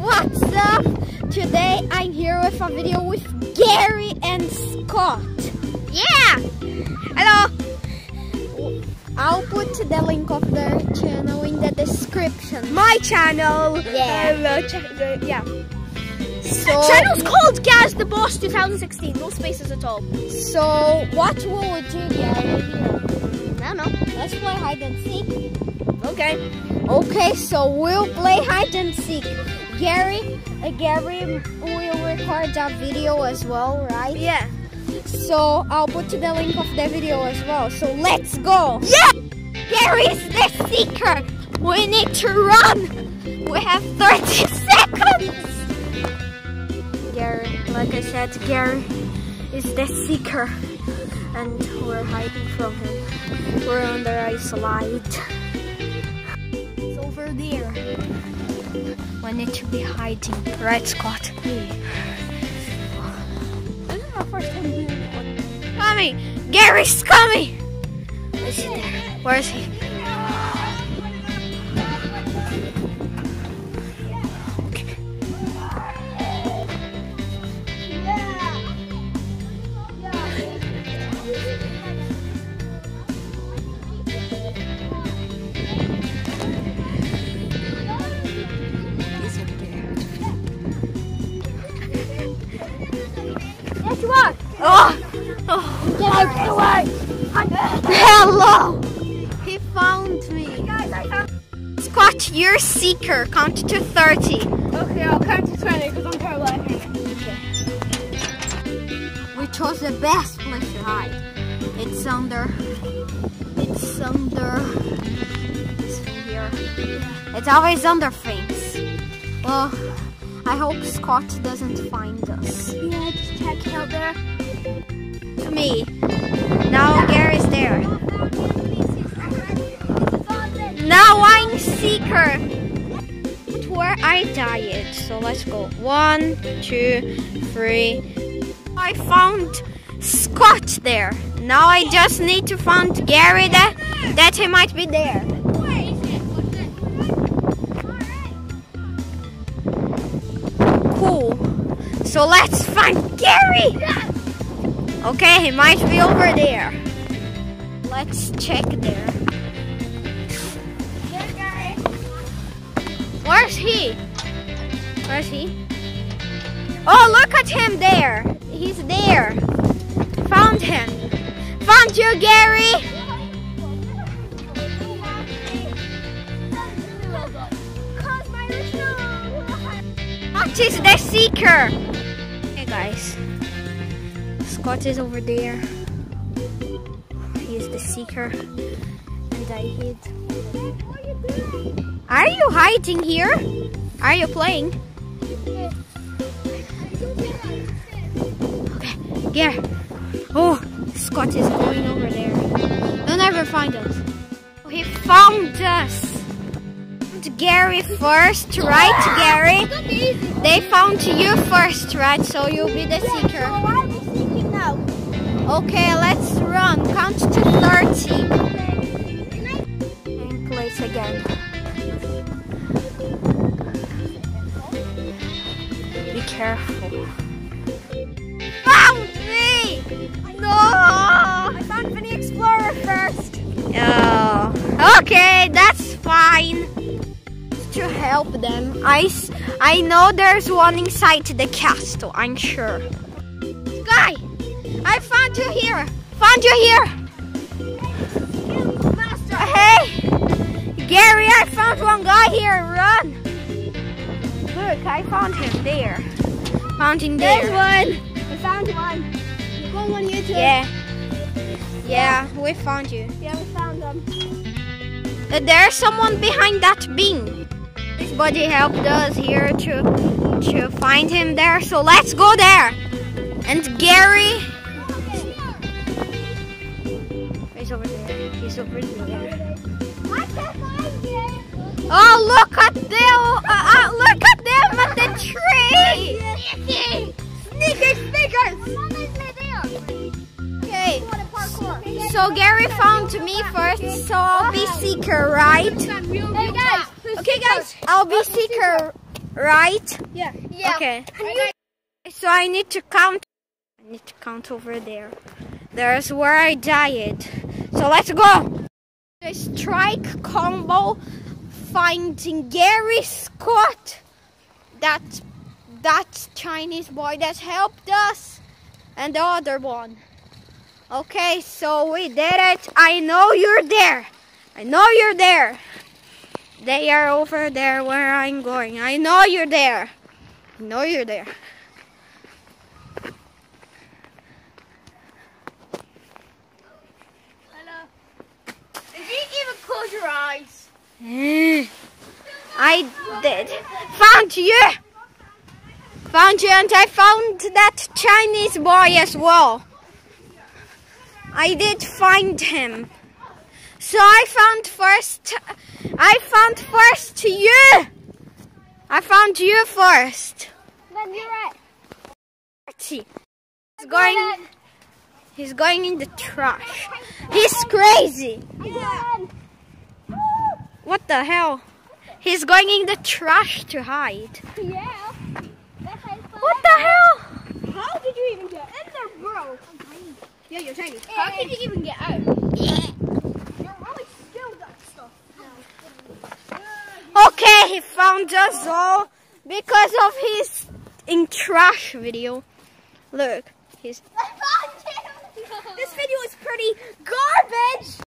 What's up? Today I'm here with a video with Gary and Scott. Yeah! Hello! I'll put the link of their channel in the description. My channel. Yeah. Uh, ch- yeah. So, Channel's called Gazz the Boss 2016. No spaces at all. so what will we do, Gary? Here? I don't know. Let's play hide and seek. Okay. Okay, so we'll play hide and seek. Gary, uh, Gary will record that video as well, right? Yeah. So I'll put the link of the video as well. So let's go. Yeah! Gary is the seeker. We need to run. We have 30 seconds. Gary, like I said, Gary is the seeker. And we're hiding from him. We're under a slide. Over there. We need to be hiding. Right, Scott? This is my first time doing. Coming! Gary's coming! Where is he? Oh! oh. Get out of the way. Hello! He found me. Scott, you're seeker. Count to 30. Okay, I'll count to 20 because I'm terrible at hanging. We chose the best place to hide. It's under. It's under. It's here. It's always under things. Well, I hope Scott doesn't find us. Yeah, just checking out there. To me. Now Gary's there. Now I'm seeker. Where I died. So let's go. One, two, three. I found Scott there. Now I just need to find Gary that that he might be there. Cool. So let's find Gary. Okay, he might be over there. Let's check there. Where's he? Where's he? Oh, look at him there. He's there. Found him. Found you, Gary. What is the seeker. Hey guys. Scott is over there. He is the seeker. And I hid. Are you hiding here? Are you playing? Okay, yeah. Oh, Scott is going over there. They'll never find us. Oh, he found us. Gary first, right, Gary? They found you first, right? So you'll be the seeker. Okay, let's run. Count to 30. And place again. Be careful. Found me! No! I found Vini Explorer first. Oh, okay, that's fine. To help them, I, I know there's one inside the castle, I'm sure. Guy, I found you here. Found you here. Hey, Gary, I found one guy here. Run. Look, I found him there. Found him there. There's one. I found one. There's one on YouTube. Yeah. Yeah, we found you. Yeah, we found them. Uh, There's someone behind that beam. This buddy helped us here to to find him there. So let's go there. And Gary, he's over there. He's over there. I can't find it. Oh, look at them! Uh, uh, look at them at the tree. Sneaky. Sneaky sneakers. Okay. So Gary found me first, so I'll be seeker, right? Hey guys, Okay, guys. I'll be seeker, right? Yeah. Okay. So I need to count. I need to count over there. There's where I died. So let's go. The strike combo finding Gary Scott. That that Chinese boy that helped us, and the other one. Okay, so we did it. I know you're there. I know you're there. They are over there where I'm going. I know you're there. I know you're there. Hello. Did you even close your eyes? I did. Found you. Found you, and I found that Chinese boy as well. I did find him. So I found first. I found first you. I found you first. Then you're right. He's going. He's going in the trash. He's crazy. Again. What the hell? He's going in the trash to hide. Yeah. That's how it's What the hell? How did you even get in there, bro? Yeah, you're tiny. How did you even get out? You're really skilled stuff. Okay, he found us all because of his in trash video. Look, he's I found him. This video is pretty garbage.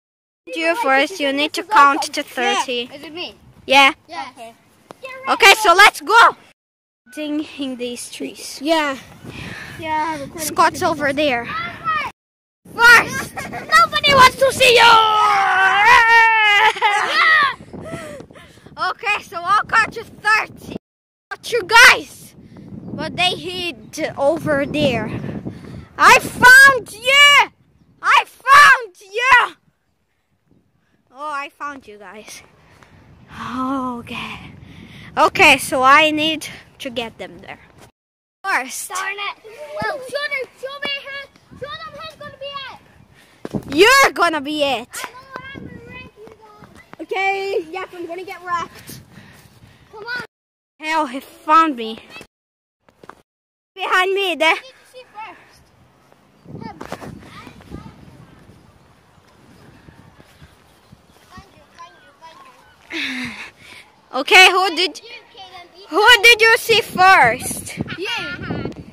You first. You need to count to thirty. Is it me? Yeah. Yeah. Okay. Okay, so let's go. Ding in these trees. Yeah. Yeah. Scott's over there. First, nobody wants to see you. okay, so I'll count to thirty. Got you guys, but they hid over there. I found you. I found you. Oh, I found you guys. Okay. Okay, so I need to get them there. First, Darn it. Well, show them, show me who, show them who's gonna be it. you're gonna be it. I know what I'm gonna rank you guys. Okay, yep, I'm gonna get wrecked. Come on. Hell, he found me. Behind me, there. You need to see first. Him. Find you, find you, find you. Okay, who did You, who did you see first? You.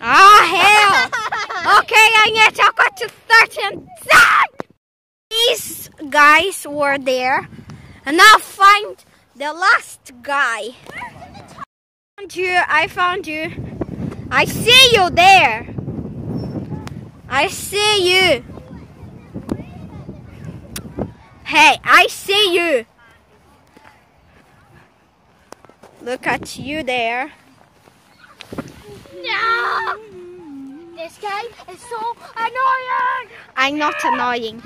Ah, hell. Okay, I need to go to 30 and. These guys were there, and now find the last guy. I Found you. I found you. I see you there. I see you. Hey, I see you. Look at you there. No! This guy is so annoying! I'm not annoying.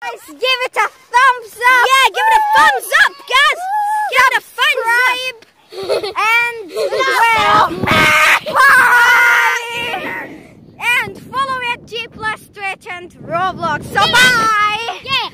Guys, give it a thumbs up! Yeah, give it a thumbs up, guys! Give it a thumbs up! and well, and follow at G plus Twitch and Roblox. So yeah. bye! Yeah!